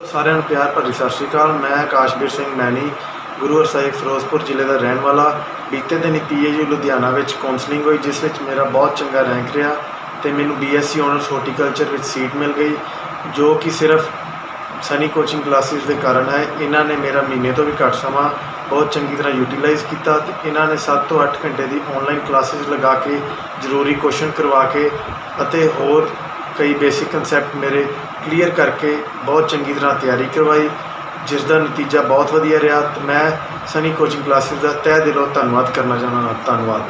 ਸਾਰਿਆਂ ਨੂੰ ਪਿਆਰ ਭਰੀ ਸਤਿ ਸ਼੍ਰੀ ਅਕਾਲ। ਮੈਂ ਆਕਾਸ਼ਵੀਰ ਸਿੰਘ ਮੈਨੀ ਗੁਰੂ ਸਾਹਿਬ ਫਿਰੋਜ਼ਪੁਰ ਜ਼ਿਲ੍ਹੇ ਦਾ ਰਹਿਣ ਵਾਲਾ। ਬੀਤੇ ਦਿਨੀ ਪੀਏਯੂ ਲੁਧਿਆਣਾ ਵਿੱਚ ਕਾਉਂਸਲਿੰਗ ਹੋਈ, ਜਿਸ ਵਿੱਚ ਮੇਰਾ ਬਹੁਤ ਚੰਗਾ ਰੈਂਕ ਰਿਹਾ ਤੇ ਮੈਨੂੰ ਬੀਐਸਸੀ ਆਨਰਸ ਹਾਰਟੀਕਲਚਰ ਵਿੱਚ ਸੀਟ ਮਿਲ ਗਈ, ਜੋ ਕਿ ਸਿਰਫ ਸਨੀ ਕੋਚਿੰਗ ਕਲਾਸਿਸ ਦੇ ਕਾਰਨ ਹੈ। ਇਹਨਾਂ ਨੇ ਮੇਰਾ ਮਹੀਨੇ ਤੋਂ ਵੀ ਘੱਟ ਸਮਾਂ ਬਹੁਤ ਚੰਗੀ ਤਰ੍ਹਾਂ ਯੂਟਿਲਾਈਜ਼ ਕੀਤਾ ਤੇ ਇਹਨਾਂ ਨੇ 7 ਤੋਂ 8 ਘੰਟੇ ਦੀ ਆਨਲਾਈਨ ਕਲਾਸਿਸ ਲਗਾ ਕੇ ਜ਼ਰੂਰੀ ਕੁਐਸਚਨ ਕਰਵਾ ਕੇ ਅਤੇ ਹੋਰ ਕਈ ਬੇਸਿਕ ਕਨਸੈਪਟ ਮੇਰੇ ਕਲੀਅਰ ਕਰਕੇ ਬਹੁਤ ਚੰਗੀ ਤਰ੍ਹਾਂ ਤਿਆਰੀ ਕਰਵਾਈ, ਜਿਸ ਦਾ ਨਤੀਜਾ ਬਹੁਤ ਵਧੀਆ ਰਿਹਾ। ਤੇ ਮੈਂ ਸਨੀ ਕੋਚਿੰਗ ਕਲਾਸਿਸ ਦਾ ਤਹਿ ਦਿਲੋਂ ਧੰਨਵਾਦ ਕਰਨਾ ਚਾਹੁੰਦਾ ਹਾਂ। ਧੰਨਵਾਦ।